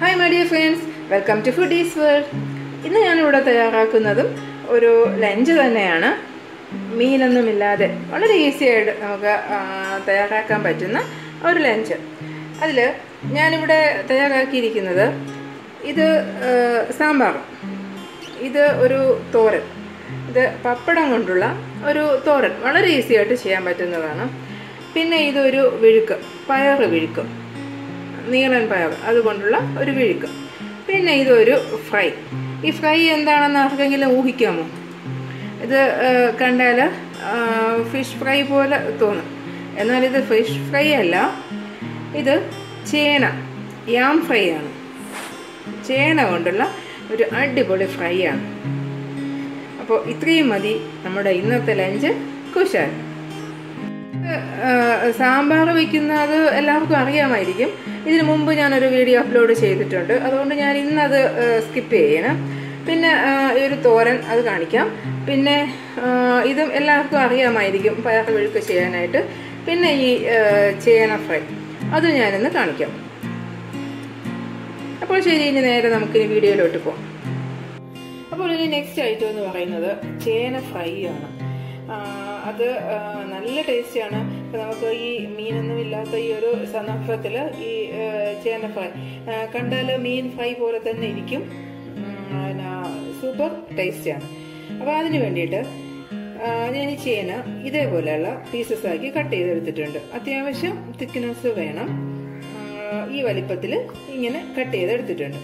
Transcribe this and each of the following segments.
Hi my dear friends welcome to foodies world ഇന്ന് ഞാനിവിടെ തയ്യാറാക്കുന്നതും ഒരു ലഞ്ച് തന്നെയാണ്. മീനൊന്നുമില്ലാതെ വളരെ ഈസി ആയിട്ട് നമുക്ക് തയ്യാറാക്കാൻ പറ്റുന്ന ഒരു ലഞ്ച് അതിൽ ഞാനിവിടെ തയ്യാറാക്കിയിരിക്കുന്നത് ഇത് സാമ്പാർ. ഇത് ഒരു തോരൻ. ഇത് പപ്പടം കൊണ്ടുള്ള ഒരു തോരൻ. വളരെ ഈസി ആയിട്ട് ചെയ്യാൻ പറ്റുന്നതാണ്. പിന്നെ ഇതൊരു വിഴുക്ക് പയർ വിഴുക്ക്. നീളൻ പയർ അതുകൊണ്ടുള്ള ഒരു വിഴുക്ക്. പിന്നെ ഇതൊരു ഫ്രൈ. ഈ ഫ്രൈ എന്താണെന്ന് ആർക്കെങ്കിലും ഊഹിക്കാമോ? ഇത് കണ്ടാൽ ഫിഷ് ഫ്രൈ പോലെ തോന്നും. എന്നാൽ ഇത് ഫിഷ് ഫ്രൈ അല്ല. ഇത് ചേന യാം ഫ്രൈ ആണ്. ചേന കൊണ്ടുള്ള ഒരു അടിപൊളി ഫ്രൈ ആണ്. അപ്പോൾ ഇത്രയും മതി നമ്മുടെ ഇന്നത്തെ ലഞ്ച്. കുശാൽ. സാമ്പാർ വയ്ക്കുന്നത് എല്ലാവർക്കും അറിയാമായിരിക്കും. ഇതിനു മുമ്പ് ഞാനൊരു വീഡിയോ അപ്ലോഡ് ചെയ്തിട്ടുണ്ട്. അതുകൊണ്ട് ഞാൻ ഇന്നത് സ്കിപ്പ് ചെയ്യണം. പിന്നെ ഈ ഒരു തോരൻ അത് കാണിക്കാം. പിന്നെ ഇതും എല്ലാവർക്കും അറിയാമായിരിക്കും പയർ വെഴുക്ക് ചെയ്യാനായിട്ട്. പിന്നെ ഈ ചേന ഫ്രൈ. അത് ഞാനിന്ന് കാണിക്കാം. അപ്പോൾ ശരി ഇനി നേരെ നമുക്ക് നമുക്കിനി വീഡിയോയിലോട്ട് പോകാം അപ്പോൾ ഇനി നെക്സ്റ്റ് ഐറ്റം എന്ന് പറയുന്നത് ചേന ഫ്രൈ ആണ്. അത് നല്ല ടേസ്റ്റിയാണ്. ഇപ്പം നമുക്ക് ഈ മീനൊന്നും ഇല്ലാത്ത ഈ ഒരു സന്ദർഭത്തിൽ ഈ ചേന ഫ്രൈ. കണ്ടാൽ മീൻ ഫ്രൈ പോലെ തന്നെ ഇരിക്കും. സൂപ്പർ ടേസ്റ്റിയാണ്. അപ്പോൾ അതിന് വേണ്ടിയിട്ട് ഞാൻ ഈ ചേന ഇതേപോലെയുള്ള പീസസ് ആക്കി കട്ട് ചെയ്തെടുത്തിട്ടുണ്ട്. അത്യാവശ്യം തിക്നെസ് വേണം. ഈ വലിപ്പത്തിൽ ഇങ്ങനെ കട്ട് ചെയ്തെടുത്തിട്ടുണ്ട്.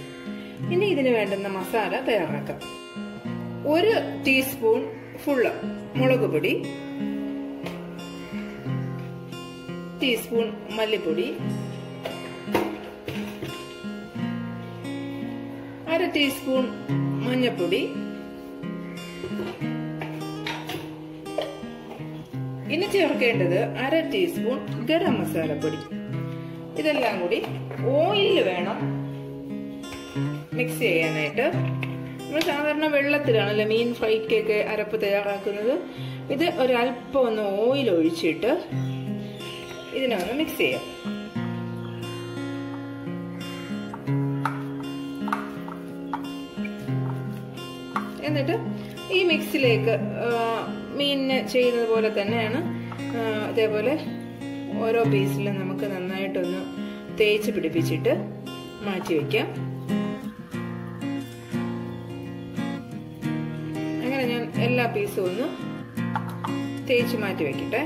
ഇനി ഇതിന് വേണ്ടുന്ന മസാല തയ്യാറാക്കാം. ഒരു ടീസ്പൂൺ ഫുള്ള് മുളക് പൊടി ടീസ്പൂൺ മല്ലിപ്പൊടി. അര ടീസ്പൂൺ മഞ്ഞൾപ്പൊടി ഇനി ചേർക്കേണ്ടത് അര ടീസ്പൂൺ ഗരം മസാലപ്പൊടി. ഇതെല്ലാം കൂടി ഓയിലിൽ വേണം മിക്സ് ചെയ്യാനായിട്ട്. നമ്മൾ സാധാരണ വെള്ളത്തിലാണല്ലോ മീൻ ഫ്രൈക്കൊക്കെ അരപ്പ് തയ്യാറാക്കുന്നത്. ഇത് ഒരല്പം ഒന്ന് ഓയിൽ ഒഴിച്ചിട്ട് ഇതിനെ ഒന്ന് മിക്സ് ചെയ്യാം. എന്നിട്ട് ഈ മിക്സിലേക്ക് മീനിന് ചെയ്യുന്നത് പോലെ തന്നെയാണ് അതേപോലെ ഓരോ പീസിലും നമുക്ക് നന്നായിട്ടൊന്ന് തേച്ച് പിടിപ്പിച്ചിട്ട് മാറ്റി വയ്ക്കാം അങ്ങനെ ഞാൻ എല്ലാ പീസും ഒന്ന് തേച്ച് മാറ്റി വെക്കട്ടെ.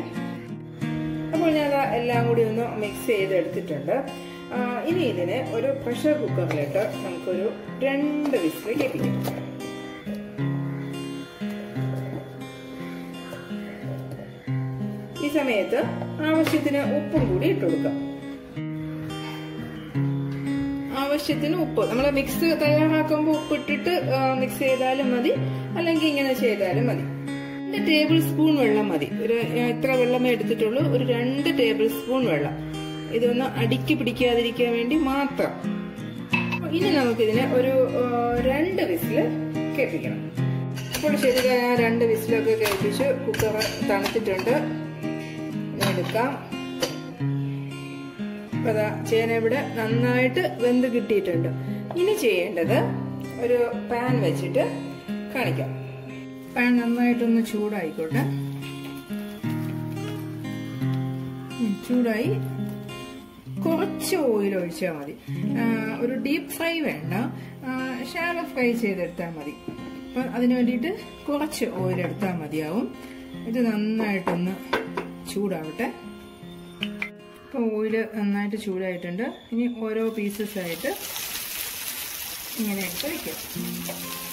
അപ്പോൾ ഞാൻ എല്ലാം കൂടി ഒന്ന് മിക്സ് ചെയ്തെടുത്തിട്ടുണ്ട്. ഇനി ഇതിനെ ഒരു പ്രഷർ കുക്കറിലിട്ട് നമുക്കൊരു രണ്ട് വിസിൽ കേൾപ്പിക്കാം ഈ സമയത്ത് ആവശ്യത്തിന് ഉപ്പും കൂടി ഇട്ട് കൊടുക്കാം. ആവശ്യത്തിന് ഉപ്പ്. നമ്മൾ മിക്സ് തയ്യാറാക്കുമ്പോൾ ഉപ്പിട്ടിട്ട് മിക്സ് ചെയ്താലും മതി. അല്ലെങ്കിൽ ഇങ്ങനെ ചെയ്താലും മതി. രണ്ട് ടേബിൾ സ്പൂൺ വെള്ളം മതി. ഒരു എത്ര വെള്ളമേ എടുത്തിട്ടുള്ളൂ. ഒരു രണ്ട് ടേബിൾ സ്പൂൺ വെള്ളം. ഇതൊന്ന് അടുക്കി പിടിക്കാതിരിക്കാൻ വേണ്ടി മാത്രം. ഇനി നമുക്കിതിനെ ഒരു രണ്ട് വിസിൽ കേൾപ്പിക്കണം. അപ്പോൾ ശരി ഞാൻ രണ്ട് വിസിലൊക്കെ കേൾപ്പിച്ച് കുക്കർ തണുത്തിട്ടുണ്ട്. എടുക്കാം. അപ്പൊ ദാ ചേന ഇവിടെ നന്നായിട്ട് വെന്ത് കിട്ടിയിട്ടുണ്ട്. ഇനി ചെയ്യേണ്ടത് ഒരു പാൻ വെച്ചിട്ട് കാണിക്കാം. പാൻ നന്നായിട്ടൊന്ന് ചൂടായിക്കോട്ടെ. ചൂടായി. കുറച്ച് ഓയിൽ ഒഴിച്ചാൽ മതി. ഒരു ഡീപ്പ് ഫ്രൈ വേണ്ട. ഷാലോ ഫ്രൈ ചെയ്തെടുത്താൽ മതി. അപ്പം അതിന് വേണ്ടിയിട്ട് കുറച്ച് ഓയിൽ എടുത്താൽ മതിയാവും. ഇത് നന്നായിട്ടൊന്ന് ചൂടാവട്ടെ. ഇപ്പോൾ ഓയിൽ നന്നായിട്ട് ചൂടായിട്ടുണ്ട്. ഇനി ഓരോ പീസസ് ആയിട്ട് ഇങ്ങനെ വയ്ക്കാം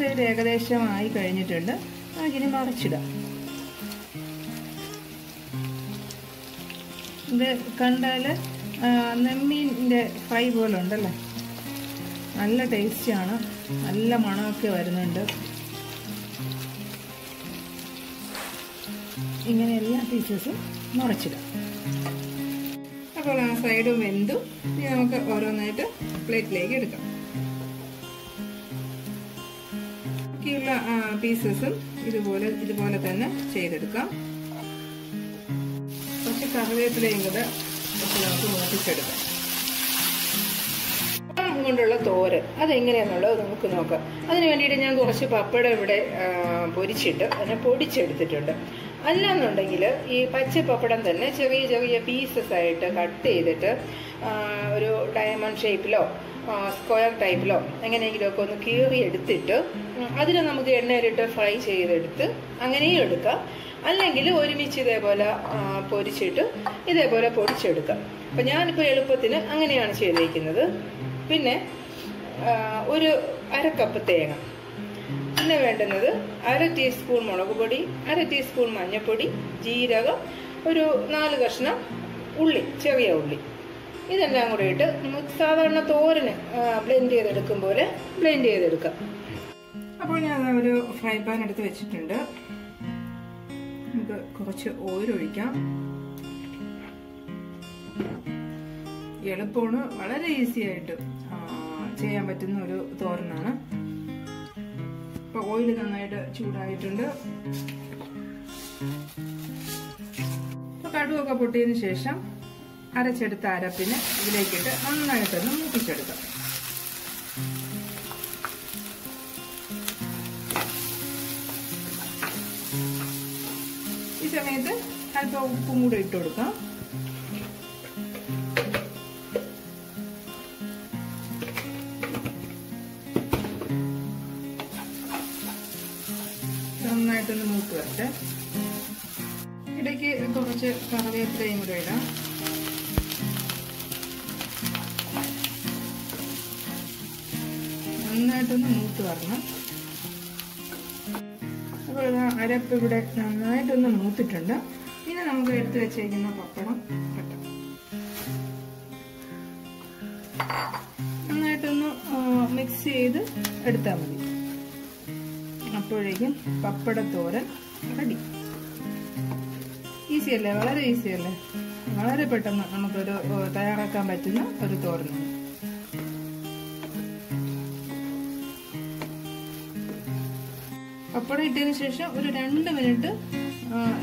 സൈഡ് ഏകദേശം ആയി കഴിഞ്ഞിട്ടുണ്ട് നമുക്കിനി മറിച്ചിടാം. ഇത് കണ്ടാൽ നെമ്മീന്റെ ഫ്രൈ പോലെ ഉണ്ടല്ലേ നല്ല ടേസ്റ്റിയാണ്. നല്ല മണമൊക്കെ വരുന്നുണ്ട്. ഇങ്ങനെ എല്ലാ പീസസും മറച്ചിടാം. അപ്പോൾ ആ സൈഡും വെന്തു. നമുക്ക് ഓരോന്നായിട്ട് പ്ലേറ്റിലേക്ക് എടുക്കാം. പീസസും ഇതുപോലെ ഇതുപോലെ തന്നെ ചെയ്തെടുക്കാം. കുറച്ച് കറിവേപ്പിലയും നമുക്ക് മൂപ്പിച്ചെടുക്കാം. കൊണ്ടുള്ള തോരൻ അതെങ്ങനെയാണെന്നുള്ളത് നമുക്ക് നോക്കാം. അതിന് വേണ്ടിയിട്ട് ഞാൻ കുറച്ച് പപ്പടം ഇവിടെ പൊരിച്ചിട്ട് അതിനെ പൊടിച്ചെടുത്തിട്ടുണ്ട്. അല്ലാന്നുണ്ടെങ്കിൽ ഈ പച്ച പപ്പടം തന്നെ ചെറിയ ചെറിയ പീസസ് ആയിട്ട് കട്ട് ചെയ്തിട്ട് ഒരു ഡയമണ്ട് ഷേപ്പിലോ സ്ക്വയർ ടൈപ്പിലോ എങ്ങനെയെങ്കിലുമൊക്കെ ഒന്ന് കീറി എടുത്തിട്ട് അതിനെ നമുക്ക് എണ്ണയിലിട്ട് ഫ്രൈ ചെയ്തെടുത്ത് അങ്ങനെയും എടുക്കാം. അല്ലെങ്കിൽ ഒരുമിച്ച് ഇതേപോലെ പൊരിച്ചിട്ട് ഇതേപോലെ പൊടിച്ചെടുക്കാം. അപ്പം ഞാനിപ്പോൾ എളുപ്പത്തിന് അങ്ങനെയാണ് ചെയ്തേക്കുന്നത്. പിന്നെ ഒരു അര കപ്പ് തേങ്ങ. പിന്നെ വേണ്ടുന്നത് അര ടീസ്പൂൺ മുളക് പൊടി അര ടീസ്പൂൺ മഞ്ഞൾപ്പൊടി ജീരകം ഒരു നാല് കഷ്ണം ഉള്ളി ചെറിയ ഉള്ളി. ഇതെല്ലാം കൂടെ ഇട്ട് നമുക്ക് സാധാരണ തോരന് ബ്ലെൻഡ് ചെയ്തെടുക്കും പോലെ ബ്ലെൻഡ് ചെയ്തെടുക്കാം. അപ്പോൾ ഞാൻ ഒരു ഫ്രൈ പാൻ എടുത്ത് വെച്ചിട്ടുണ്ട്. നമുക്ക് കുറച്ച് ഓയിൽ ഒഴിക്കാം. എളുപ്പമാണ് വളരെ ഈസി ആയിട്ട് ചെയ്യാൻ പറ്റുന്ന ഒരു തോരനാണ്. ഇപ്പൊ ഓയിൽ നന്നായിട്ട് ചൂടായിട്ടുണ്ട്. കടുവൊക്കെ പൊട്ടിയതിന് ശേഷം അരച്ചെടുത്ത അരപ്പിന് ഇതിലേക്കിട്ട് നന്നായിട്ടൊന്ന് മൂപ്പിച്ചെടുക്കാം. ഈ സമയത്ത് അല്പം ഉപ്പും കൂടെ ഇട്ട് കൊടുക്കാം. നന്നായിട്ടൊന്ന് മൂത്ത് വരട്ടെ. ഇടയ്ക്ക് കുറച്ച് കറിവേപ്പിലയും കൂടെ ഇടാം. നന്നായിട്ടൊന്ന് മൂത്ത് വരണം. അപ്പോൾ അരപ്പ് ഇവിടെ നന്നായിട്ടൊന്ന് മൂത്തിട്ടുണ്ട്. പിന്നെ നമുക്ക് എടുത്തു വെച്ചേക്കുന്ന പപ്പടം നന്നായിട്ടൊന്ന് മിക്സ് ചെയ്ത് എടുത്താൽ മതി. അപ്പോഴേക്കും പപ്പടത്തോരൻ റെഡി. ഈസിയല്ലേ വളരെ ഈസിയല്ലേ വളരെ പെട്ടെന്ന് നമുക്കൊരു തയ്യാറാക്കാൻ പറ്റുന്ന ഒരു തോരനാണ്. പപ്പടം ഇട്ടതിന് ശേഷം ഒരു രണ്ട് മിനിറ്റ്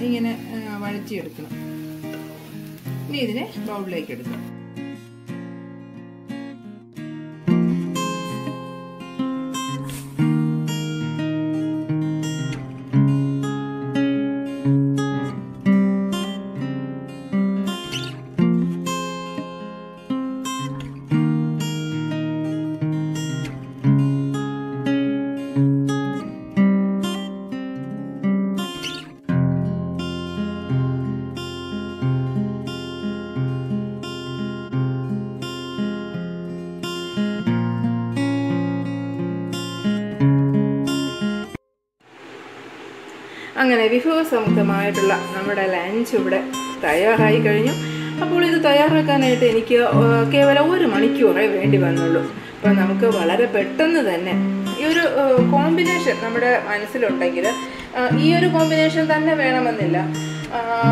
ഇങ്ങനെ വഴറ്റിയെടുക്കണം. ഇനി ഇതിനെ ബൗളിലേക്ക് എടുക്കാം. അങ്ങനെ വിഭവസമുദ്ധമായിട്ടുള്ള നമ്മുടെ ലഞ്ച് ഇവിടെ തയ്യാറായി കഴിഞ്ഞു. അപ്പോൾ ഇത് തയ്യാറാക്കാനായിട്ട് എനിക്ക് കേവലം ഒരു മണിക്കൂറേ വേണ്ടി വന്നുള്ളൂ. അപ്പോൾ നമുക്ക് വളരെ പെട്ടെന്ന് തന്നെ ഈ ഒരു കോമ്പിനേഷൻ നമ്മുടെ മനസ്സിലുണ്ടെങ്കിൽ ഈ ഒരു കോമ്പിനേഷൻ തന്നെ വേണമെന്നില്ല.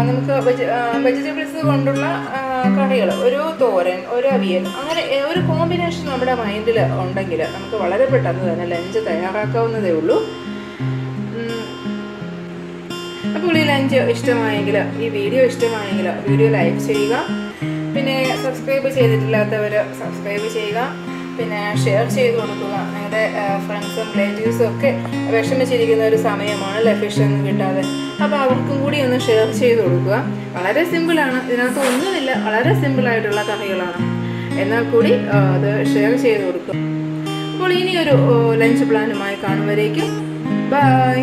നമുക്ക് വെജിറ്റബിൾസ് കൊണ്ടുള്ള കറികൾ ഒരു തോരൻ ഒരു അവിയൽ അങ്ങനെ ഒരു കോമ്പിനേഷൻ നമ്മുടെ മൈൻഡിൽ ഉണ്ടെങ്കിൽ നമുക്ക് വളരെ പെട്ടെന്ന് തന്നെ ലഞ്ച് തയ്യാറാക്കാവുന്നതേ ഉള്ളൂ. ഈ ഇഷ്ടമായെങ്കിൽ ഈ വീഡിയോ ഇഷ്ടമായെങ്കിൽ വീഡിയോ ലൈക്ക് ചെയ്യുക. പിന്നെ സബ്സ്ക്രൈബ് ചെയ്തിട്ടില്ലാത്തവർ സബ്സ്ക്രൈബ് ചെയ്യുക. പിന്നെ ഷെയർ ചെയ്ത് കൊടുക്കുക. നിങ്ങളുടെ ഫ്രണ്ട്സും റിലേറ്റീവ്സും ഒക്കെ വിഷമിച്ചിരിക്കുന്ന ഒരു സമയമാണ് ലഫിഷൊന്നും കിട്ടാതെ. അപ്പോൾ അവർക്കും കൂടി ഒന്ന് ഷെയർ ചെയ്ത് കൊടുക്കുക. വളരെ സിമ്പിളാണ് ഇതിനകത്ത് ഒന്നുമില്ല. വളരെ സിമ്പിളായിട്ടുള്ള കറികളാണ് എന്നാൽ കൂടി അത് ഷെയർ ചെയ്ത് കൊടുക്കുക. അപ്പോൾ ഇനിയൊരു ലഞ്ച് പ്ലാനുമായി കാണുമ്പോഴേക്കും. ബൈ